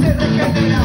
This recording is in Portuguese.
se regenera.